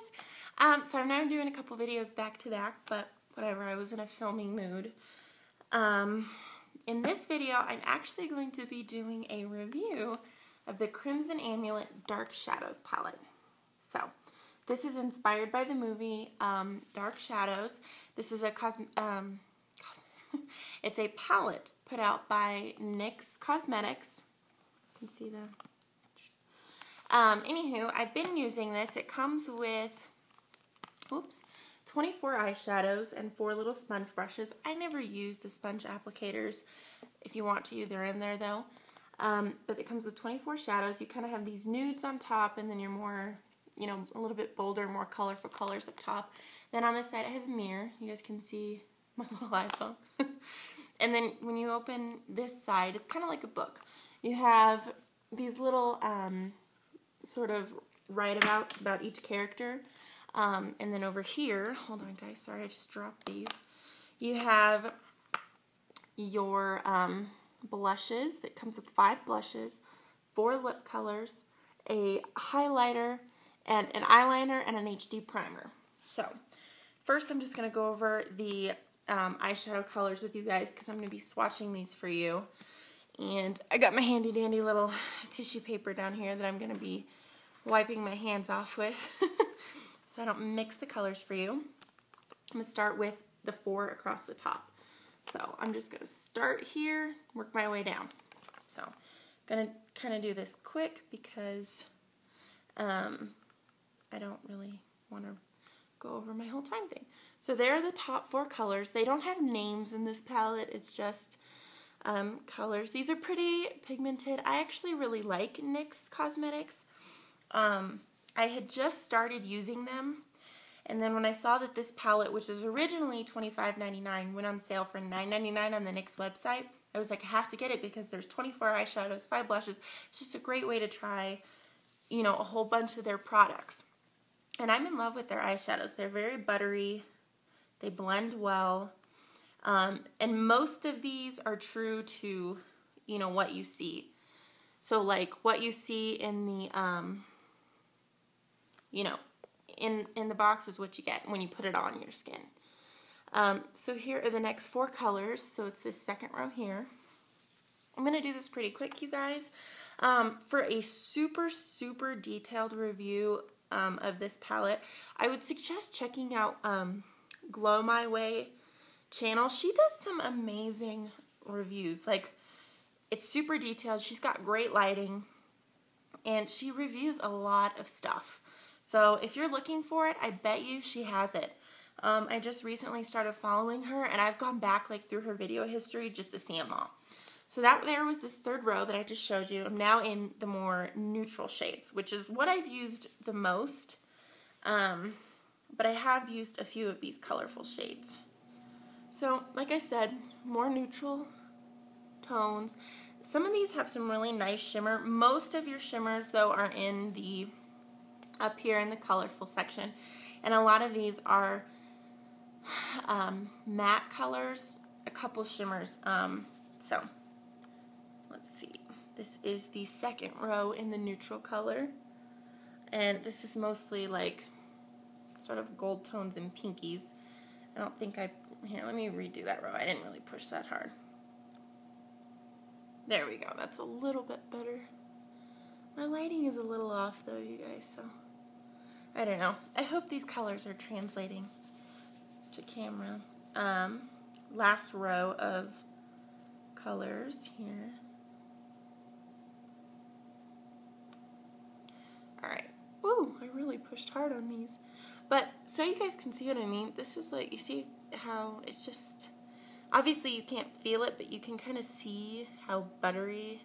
guys. Um, so I'm now doing a couple videos back to back, but whatever, I was in a filming mood. Um, in this video, I'm actually going to be doing a review of the Crimson Amulet Dark Shadows palette. So, this is inspired by the movie um, Dark Shadows. This is a cosm um, it's a palette put out by NYX Cosmetics. You can see the um, anywho, I've been using this. It comes with, oops, 24 eyeshadows and four little sponge brushes. I never use the sponge applicators. If you want to, they're in there though. Um, but it comes with 24 shadows. You kind of have these nudes on top and then you're more, you know, a little bit bolder, more colorful colors up top. Then on this side it has a mirror. You guys can see my little iPhone. and then when you open this side, it's kind of like a book. You have these little um, sort of write about about each character. Um, and then over here, hold on guys, sorry I just dropped these. You have your um, blushes that comes with five blushes, four lip colors, a highlighter, and an eyeliner, and an HD primer. So, first I'm just going to go over the um, eyeshadow colors with you guys because I'm going to be swatching these for you. And I got my handy dandy little tissue paper down here that I'm going to be wiping my hands off with so I don't mix the colors for you. I'm going to start with the four across the top. So I'm just going to start here, work my way down. So I'm going to kind of do this quick because um, I don't really want to go over my whole time thing. So there are the top four colors. They don't have names in this palette. It's just um, colors. These are pretty pigmented. I actually really like NYX Cosmetics. Um, I had just started using them, and then when I saw that this palette, which is originally $25.99, went on sale for $9.99 on the NYX website, I was like, I have to get it because there's 24 eyeshadows, 5 blushes. It's just a great way to try, you know, a whole bunch of their products. And I'm in love with their eyeshadows. They're very buttery. They blend well. Um, and most of these are true to, you know, what you see. So like what you see in the, um, you know, in, in the box is what you get when you put it on your skin. Um, so here are the next four colors. So it's this second row here. I'm going to do this pretty quick, you guys. Um, for a super, super detailed review um, of this palette, I would suggest checking out um, Glow My Way channel. She does some amazing reviews. Like, it's super detailed. She's got great lighting. And she reviews a lot of stuff. So if you're looking for it, I bet you she has it. Um, I just recently started following her, and I've gone back like through her video history just to see them all. So that there was this third row that I just showed you. I'm now in the more neutral shades, which is what I've used the most. Um, but I have used a few of these colorful shades. So, like I said, more neutral tones. Some of these have some really nice shimmer. Most of your shimmers, though, are in the up here in the colorful section. And a lot of these are um, matte colors, a couple shimmers. Um, so, let's see. This is the second row in the neutral color. And this is mostly like sort of gold tones and pinkies. I don't think I here, let me redo that row. I didn't really push that hard. There we go. That's a little bit better. My lighting is a little off though, you guys, so I don't know. I hope these colors are translating to camera. Um, last row of colors here. Alright. Ooh, I really pushed hard on these. But, so you guys can see what I mean, this is like, you see how it's just, obviously you can't feel it, but you can kind of see how buttery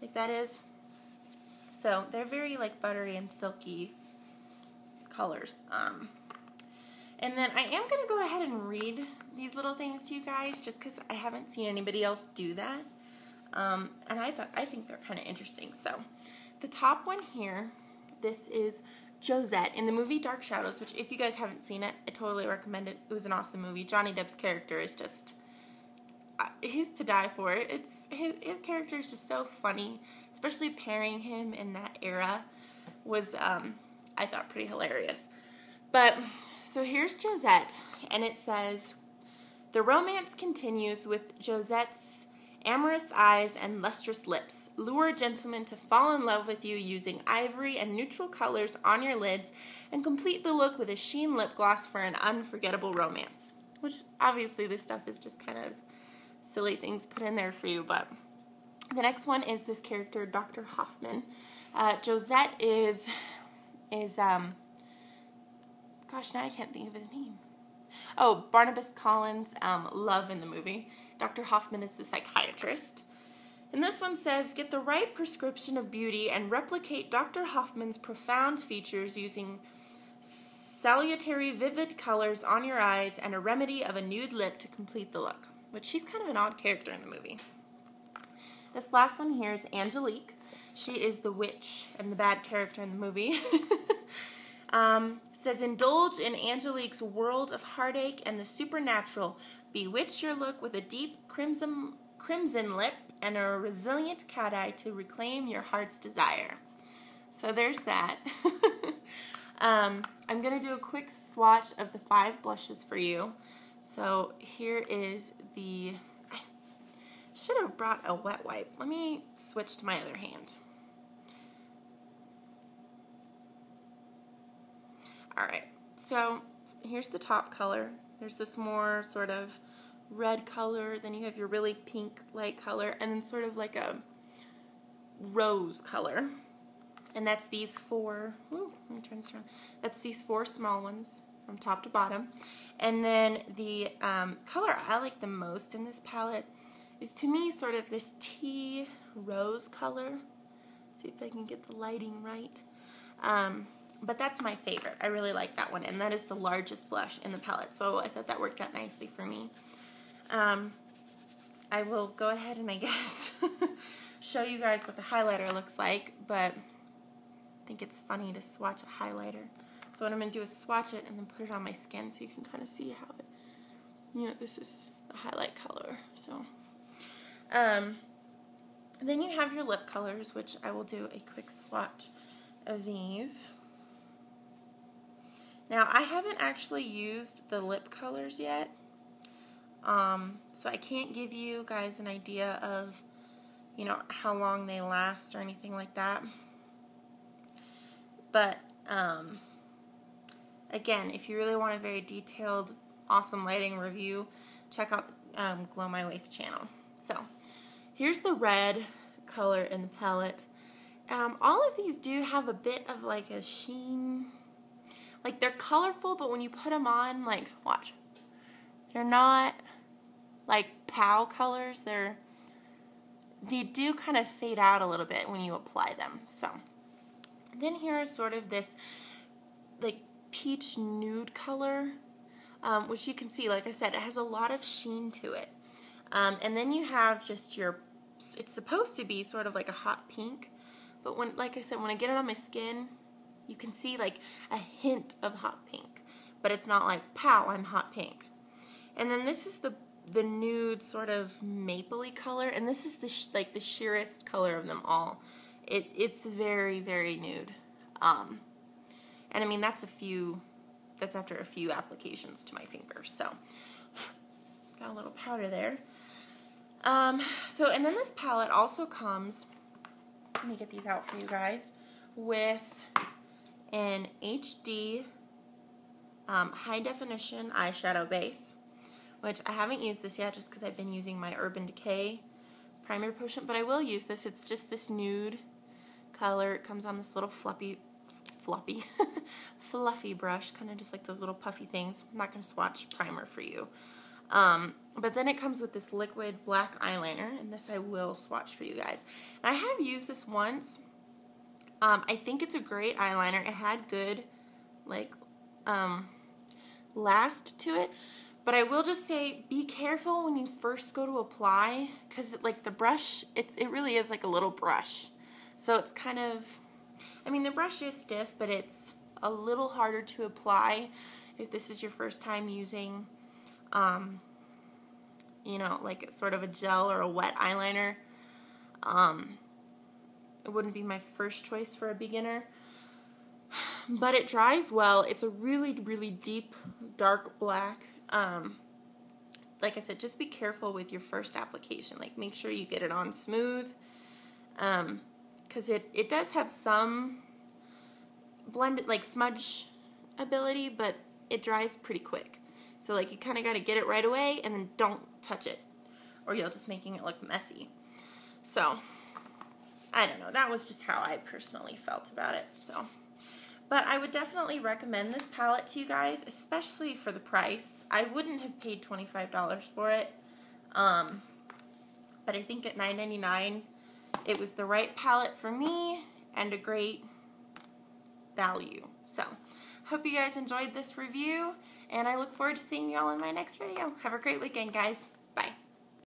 like that is. So they're very like buttery and silky colors. Um, and then I am going to go ahead and read these little things to you guys just because I haven't seen anybody else do that. Um, and I thought I think they're kind of interesting. So the top one here, this is Josette in the movie Dark Shadows, which if you guys haven't seen it, I totally recommend it. It was an awesome movie. Johnny Depp's character is just uh, he's to die for. It's his, his character is just so funny, especially pairing him in that era was um, I thought pretty hilarious. But so here's Josette, and it says the romance continues with Josette's amorous eyes and lustrous lips. Lure gentlemen to fall in love with you using ivory and neutral colors on your lids, and complete the look with a sheen lip gloss for an unforgettable romance. Which obviously this stuff is just kind of silly things put in there for you, but the next one is this character, Dr. Hoffman. Uh, Josette is is um gosh now I can't think of his name. Oh, Barnabas Collins, um, love in the movie. Dr. Hoffman is the psychiatrist. And this one says, get the right prescription of beauty and replicate Dr. Hoffman's profound features using salutary vivid colors on your eyes and a remedy of a nude lip to complete the look. Which she's kind of an odd character in the movie. This last one here is Angelique. She is the witch and the bad character in the movie. um, says, indulge in Angelique's world of heartache and the supernatural. Bewitch your look with a deep crimson, crimson lip and a resilient cat eye to reclaim your heart's desire. So there's that. um, I'm going to do a quick swatch of the five blushes for you. So here is the should have brought a wet wipe. Let me switch to my other hand. Alright, so here's the top color. There's this more sort of red color, then you have your really pink light color, and then sort of like a rose color. And that's these four, ooh, let me turn this around. That's these four small ones from top to bottom. And then the um, color I like the most in this palette is to me sort of this tea rose color. See if I can get the lighting right. Um, but that's my favorite. I really like that one, and that is the largest blush in the palette, so I thought that worked out nicely for me. Um, I will go ahead and I guess show you guys what the highlighter looks like, but I think it's funny to swatch a highlighter. So what I'm going to do is swatch it and then put it on my skin so you can kind of see how it, you know, this is the highlight color. So um, then you have your lip colors, which I will do a quick swatch of these. Now, I haven't actually used the lip colors yet, um, so I can't give you guys an idea of, you know, how long they last or anything like that. But, um, again, if you really want a very detailed, awesome lighting review, check out um, Glow My Waist channel. So, here's the red color in the palette. Um, all of these do have a bit of like a sheen. Like they're colorful, but when you put them on, like, watch. They're not like pow colors. They're, they do kind of fade out a little bit when you apply them. So, then here's sort of this like peach nude color, um, which you can see, like I said, it has a lot of sheen to it. Um, and then you have just your, it's supposed to be sort of like a hot pink, but when, like I said, when I get it on my skin, you can see like a hint of hot pink, but it's not like, pow, I'm hot pink. And then this is the the nude sort of mapley color, and this is the like the sheerest color of them all. It it's very very nude, um, and I mean that's a few, that's after a few applications to my fingers. So got a little powder there. Um, so, and then this palette also comes, let me get these out for you guys, with an HD um, high definition eyeshadow base, which I haven't used this yet just because I've been using my Urban Decay primer potion, but I will use this. It's just this nude color. It comes on this little fluffy, floppy, fluffy brush, kind of just like those little puffy things. I'm not going to swatch primer for you. Um, but then it comes with this liquid black eyeliner, and this I will swatch for you guys. And I have used this once. Um, I think it's a great eyeliner. It had good, like, um, last to it. But I will just say, be careful when you first go to apply, because like the brush, it's, it really is like a little brush. So it's kind of, I mean the brush is stiff, but it's a little harder to apply if this is your first time using um, you know, like sort of a gel or a wet eyeliner. Um, it wouldn't be my first choice for a beginner. but it dries well. It's a really, really deep, dark black. Um, like I said, just be careful with your first application. Like, make sure you get it on smooth. Um, because it, it does have some blended, like smudge ability, but it dries pretty quick. So, like, you kind of got to get it right away and then don't touch it, or you'll just making it look messy. So, I don't know. That was just how I personally felt about it. So, but I would definitely recommend this palette to you guys, especially for the price. I wouldn't have paid $25 for it. Um, but I think at $9.99 it was the right palette for me and a great value. So, hope you guys enjoyed this review, and I look forward to seeing you all in my next video. Have a great weekend, guys.